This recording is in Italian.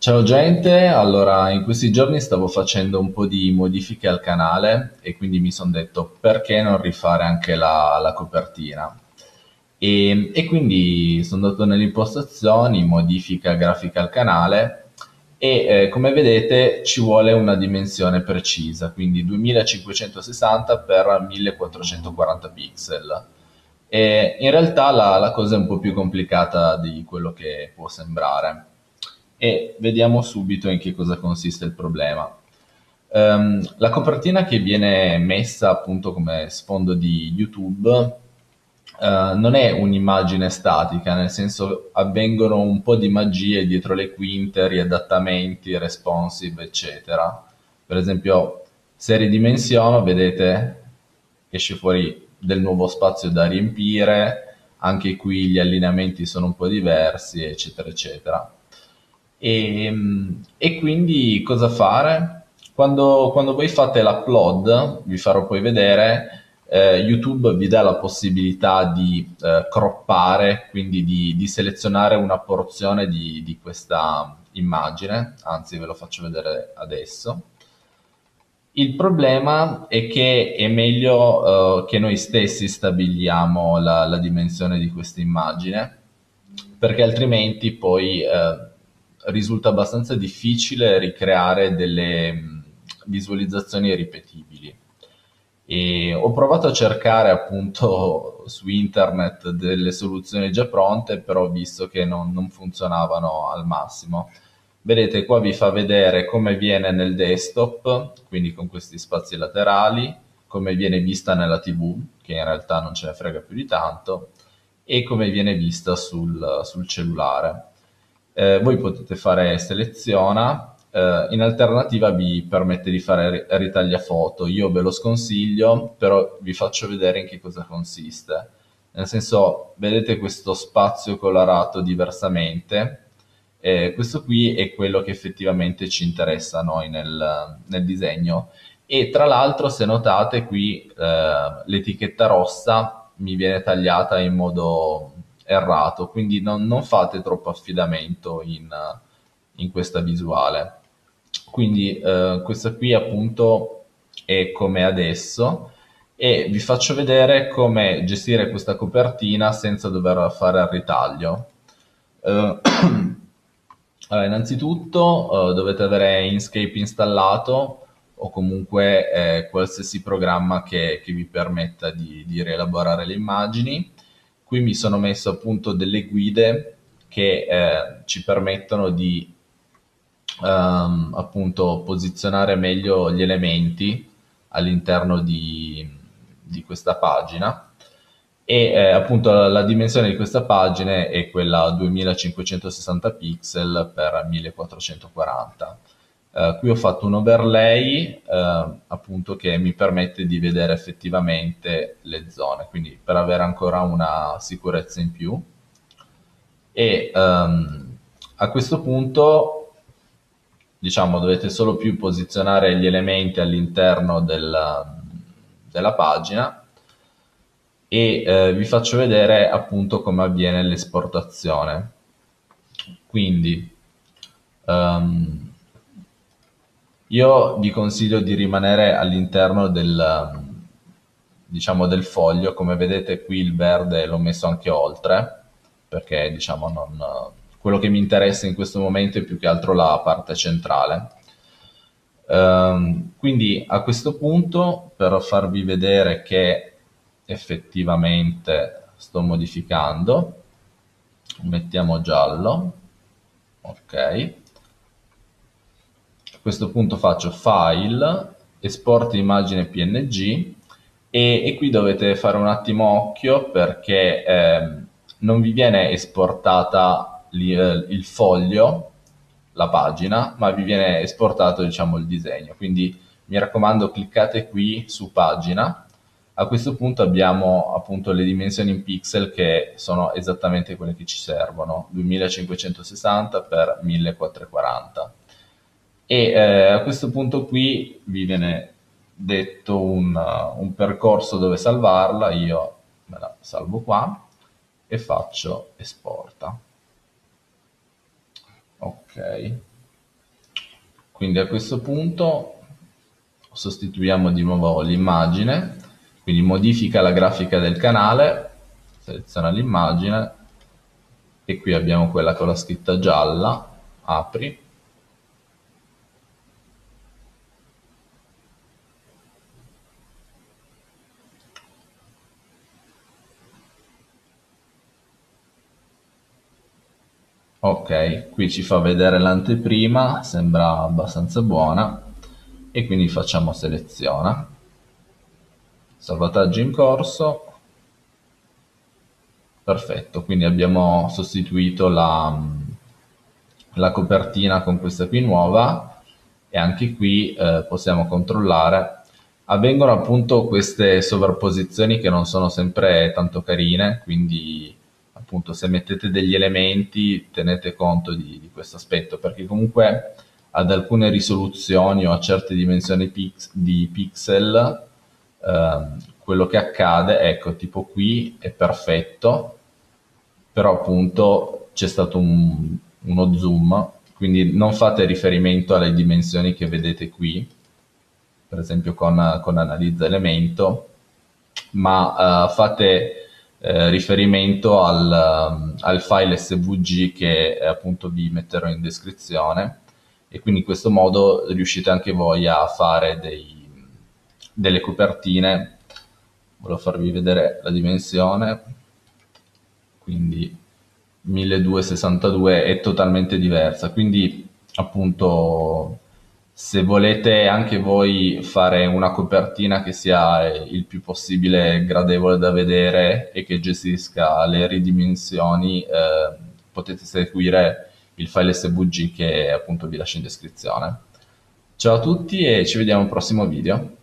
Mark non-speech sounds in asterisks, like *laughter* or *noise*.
Ciao gente, allora in questi giorni stavo facendo un po' di modifiche al canale e quindi mi sono detto perché non rifare anche la, la copertina. E, e quindi sono andato nelle impostazioni, modifica grafica al canale e eh, come vedete ci vuole una dimensione precisa, quindi 2560 x 1440 pixel. E in realtà la, la cosa è un po' più complicata di quello che può sembrare e vediamo subito in che cosa consiste il problema. Um, la copertina che viene messa appunto come sfondo di YouTube uh, non è un'immagine statica, nel senso avvengono un po' di magie dietro le quinte, riadattamenti, responsive, eccetera. Per esempio, se ridimensiono, vedete esce fuori del nuovo spazio da riempire, anche qui gli allineamenti sono un po' diversi, eccetera, eccetera. E, e quindi cosa fare? Quando, quando voi fate l'upload, vi farò poi vedere, eh, YouTube vi dà la possibilità di eh, croppare, quindi di, di, selezionare una porzione di, di questa immagine, anzi ve lo faccio vedere adesso. Il problema è che è meglio uh, che noi stessi stabiliamo la, la dimensione di questa immagine, perché altrimenti poi uh, risulta abbastanza difficile ricreare delle mm, visualizzazioni ripetibili. E ho provato a cercare appunto *laughs* su internet delle soluzioni già pronte, però ho visto che non, non funzionavano al massimo. Vedete qua vi fa vedere come viene nel desktop, quindi con questi spazi laterali, come viene vista nella TV, che in realtà non ce ne frega più di tanto, e come viene vista sul, sul cellulare eh, voi potete fare seleziona, eh, in alternativa vi permette di fare ritaglia foto, io ve lo sconsiglio, però vi faccio vedere in che cosa consiste. Nel senso, vedete questo spazio colorato diversamente, eh, questo qui è quello che effettivamente ci interessa a noi nel, nel disegno. E tra l'altro, se notate qui, eh, l'etichetta rossa mi viene tagliata in modo errato, quindi non, non fate troppo affidamento in, in questa visuale. Quindi eh, questa qui appunto è come adesso e vi faccio vedere come gestire questa copertina senza dover fare il ritaglio. Uh, *clears throat* allora, innanzitutto uh, dovete avere Inkscape installato o comunque eh, qualsiasi programma che, che vi permetta di, di rielaborare le immagini Qui mi sono messo appunto delle guide che eh, ci permettono di um, appunto posizionare meglio gli elementi all'interno di, di questa pagina. E eh, appunto la, la, dimensione di questa pagina è quella 2560 pixel per 1440 Uh, qui ho fatto un overlay uh, appunto che mi permette di vedere effettivamente le zone, quindi per avere ancora una sicurezza in più. E um, a questo punto, diciamo, dovete solo più posizionare gli elementi all'interno della, della pagina e uh, vi faccio vedere appunto come avviene l'esportazione. Quindi, um, io vi consiglio di rimanere all'interno del, diciamo, del foglio, come vedete qui il verde l'ho messo anche oltre, perché diciamo non, quello che mi interessa in questo momento è più che altro la parte centrale. Um, quindi a questo punto, per farvi vedere che effettivamente sto modificando, mettiamo giallo, ok, questo punto faccio file, esporta immagine png e, e, qui dovete fare un attimo occhio perché eh, non vi viene esportata eh, il foglio, la pagina, ma vi viene esportato diciamo il disegno. Quindi mi raccomando cliccate qui su pagina. A questo punto abbiamo appunto le dimensioni in pixel che sono esattamente quelle che ci servono, 2560 x 1440 e eh, a questo punto qui vi viene detto un, uh, un, percorso dove salvarla, io me la salvo qua e faccio esporta. Ok, quindi a questo punto sostituiamo di nuovo l'immagine, quindi modifica la grafica del canale, seleziona l'immagine e qui abbiamo quella con la scritta gialla, apri, Ok, qui ci fa vedere l'anteprima, sembra abbastanza buona e quindi facciamo seleziona. Salvataggio in corso. Perfetto, quindi abbiamo sostituito la, la copertina con questa qui nuova e anche qui eh, possiamo controllare. Avvengono appunto queste sovrapposizioni che non sono sempre tanto carine, quindi appunto se mettete degli elementi tenete conto di, di questo aspetto perché comunque ad alcune risoluzioni o a certe dimensioni pix, di pixel ehm, quello che accade ecco tipo qui è perfetto però appunto c'è stato un, uno zoom quindi non fate riferimento alle dimensioni che vedete qui per esempio con, con analizza elemento ma uh, fate eh, riferimento al, um, al, file svg che appunto vi metterò in descrizione. E quindi in questo modo riuscite anche voi a fare dei, delle copertine. Volevo farvi vedere la dimensione. Quindi 1262 è totalmente diversa. Quindi appunto se volete anche voi fare una copertina che sia il più possibile gradevole da vedere e che gestisca le ridimensioni, eh, potete seguire il file svg che appunto vi lascio in descrizione. Ciao a tutti e ci vediamo al prossimo video.